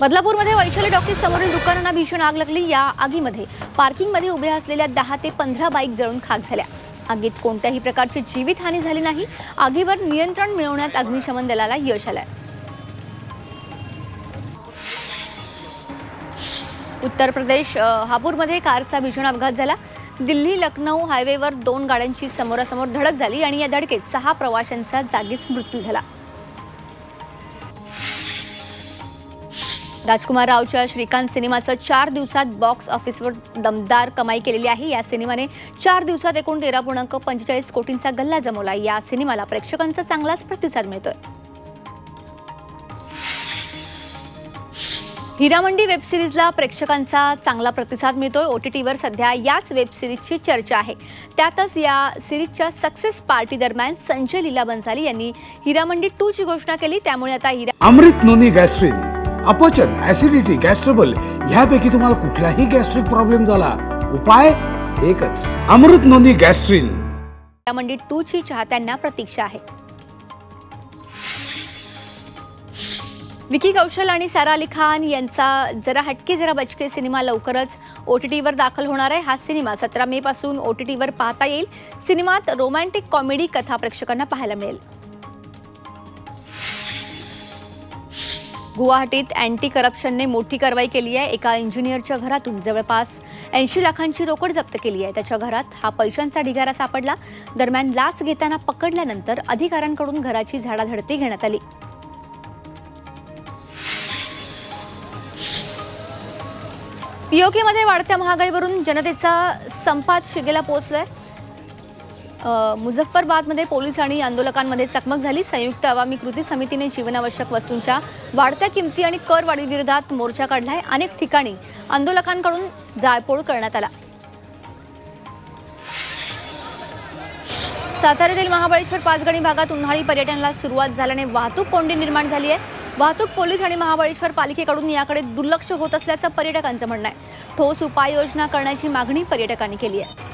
बदलापूरमध्ये Vaishali talkies समोरील दुकानांना भीषण आग लागली. या आगीमध्ये पार्किंगमध्ये उभ्या असलेल्या दहा ते पंधरा बाईक जळून खाक झाल्या. आगीत कोणत्याही प्रकारची जीवितहानी झाली नाही. आगीवर नियंत्रण मिळवण्यात अग्निशमन दलाला यश आलं उत्तर प्रदेश हापूरमध्ये कारचा भीषण अपघात झाला. दिल्ली लखनौ हायवेवर दोन गाड्यांची समोरासमोर धडक झाली आणि या धडकेत सहा प्रवाशांचा जागीच मृत्यू झाला. राजकुमार रावच्या श्रीकांत सिनेमाचं चार दिवसात बॉक्स ऑफिसवर दमदार कमाई केलेली आहे. या सिनेमाने चार दिवसात एकूण तेरा पूर्णांक पंचेचाळीस कोटींचा गल्ला जमवला या सिनेमाला प्रेक्षकांचा चांगलाच प्रतिसाद मिळतोय. हिरामंडी वेब सिरीजला प्रेक्षकांचा चांगला प्रतिसाद मिळतोय. ओ टी टीवर सध्या याच वेब सिरीजची चर्चा आहे. त्यातच या सिरीजच्या सक्सेस पार्टी दरम्यान संजय लीला बन्साली यांनी हिरामंडी टू ची घोषणा केली. त्यामुळे आता हिरा अमृत नोनी गॅस्ट्रिन अपचन ऍसिडिटी गॅस्ट्रबल ह्यापैकी तुम्हाला कुठलाही गॅस्ट्रिक प्रॉब्लेम झाला. उपाय एकच अमृत नोंदी गॅस्ट्रिन मंडी टू ची चाहत्यांना प्रतीक्षा आहे. विकी कौशल आणि सारा अली खान यांचा जरा हटके जरा बचके सिनेमा लवकरच ओ टी टीवर दाखल होणार आहे. हा सिनेमा सतरा मे पासून ओ टी टीवर पाहता येईल. सिनेमात रोमॅन्टिक कॉमेडी कथा प्रेक्षकांना पाहायला मिळेल. गुवाहाटीत अँटी करप्शनने मोठी कारवाई केली आहे. एका इंजिनियरच्या घरातून जवळपास ऐंशी लाखांची रोकड जप्त केली आहे. त्याच्या घरात हा पैशांचा ढिगारा सापडला. दरम्यान लाच घेताना पकडल्यानंतर अधिकाऱ्यांकडून घराची झाडाझडती घेण्यात आली. पीओकेमध्ये वाढत्या महागाईवरून जनतेचा संपात शिगेला पोहोचलाय. मुझफ्फरबादमध्ये पोलीस आणि आंदोलकांमध्ये चकमक झाली. संयुक्त अवामी कृती समितीने जीवनावश्यक वस्तूंच्या वाढत्या किमती आणि करवाढीविरोधात मोर्चा काढलाय. अनेक ठिकाणी आंदोलकांकडून जाळपोळ करण्यात आला. साताऱ्यातील महाबळेश्वर पाचगणी भागात उन्हाळी पर्यटनाला सुरुवात झाल्याने वाहतूक कोंडी निर्माण झाली आहे. वाहतूक पोलीस आणि महाबळेश्वर पालिकेकडून याकडे दुर्लक्ष होत असल्याचं पर्यटकांचं म्हणणं आहे. ठोस उपाययोजना करण्याची मागणी पर्यटकांनी केली आहे.